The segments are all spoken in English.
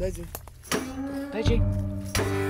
Vas-y. Vas-y.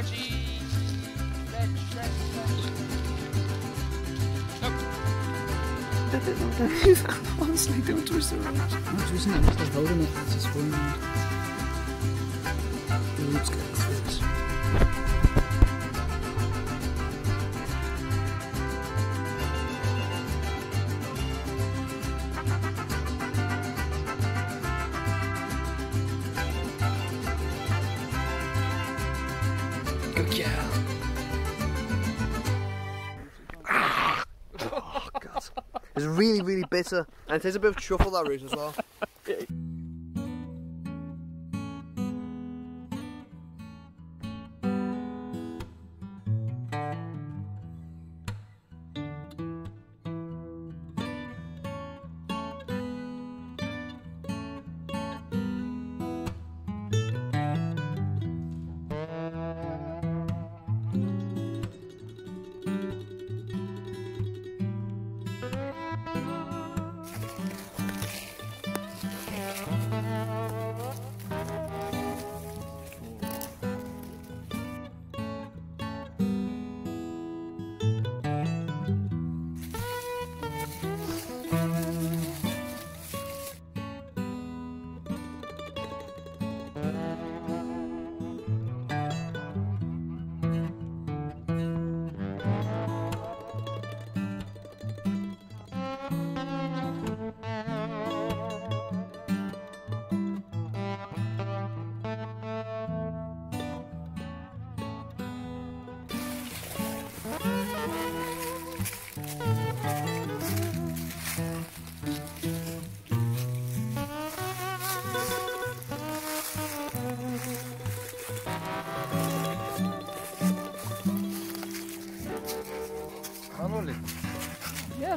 Veggie. Veg, veg, veg. Honestly, don't twist it around. I'm not using it, I'm just holding it. It's just going around. The roots get Ah. Oh, exposed. Good girl. It's really, really bitter. And it tastes a bit of truffle, that root as well.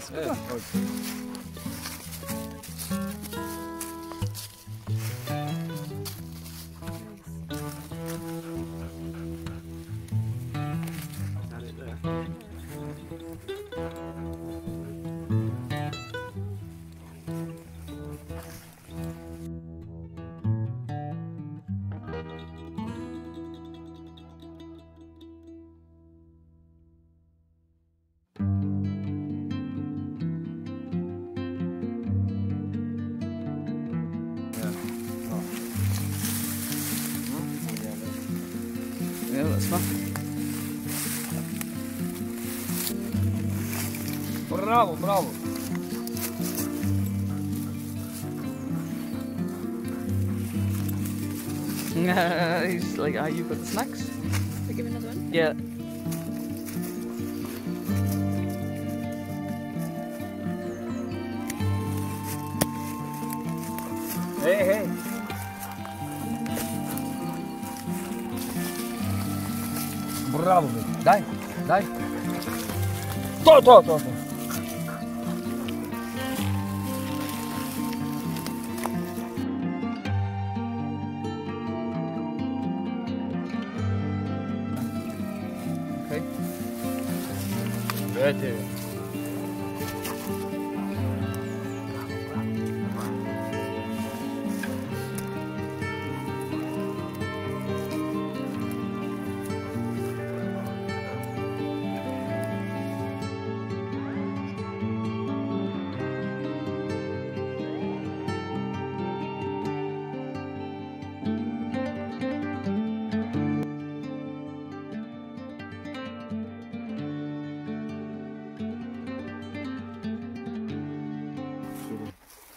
Yes, good one. That's fun. Bravo, bravo. He's like, ah, you've got the snacks. We give another one. Yeah. radovi. Daj, daj. To, to, to, to.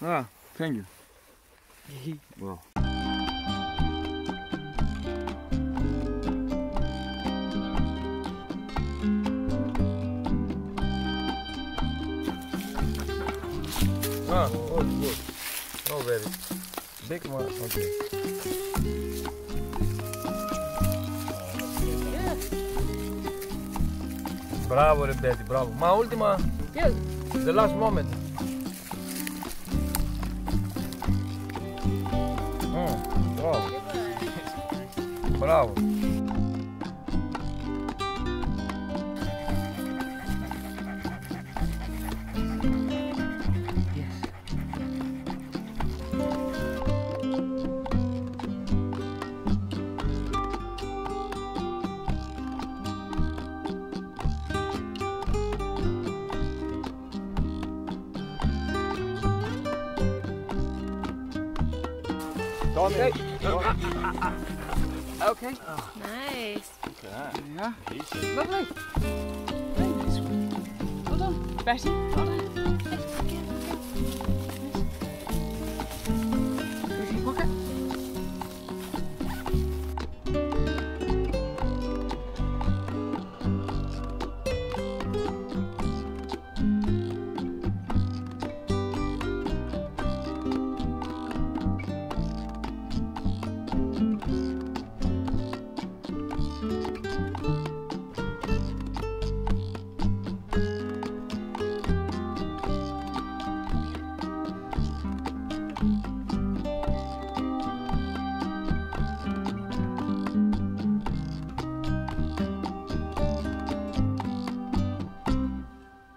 Ah, thank you. Wow. Ah, good, good. No very big one. Okay. Bravo, Rebeti, bravo. Ma ultima, yes. the last moment. Bravo. Bravo. Yes. Okay. Okay. Nice. Yeah. Lovely. Very nice one. Well done. Betty. Well done.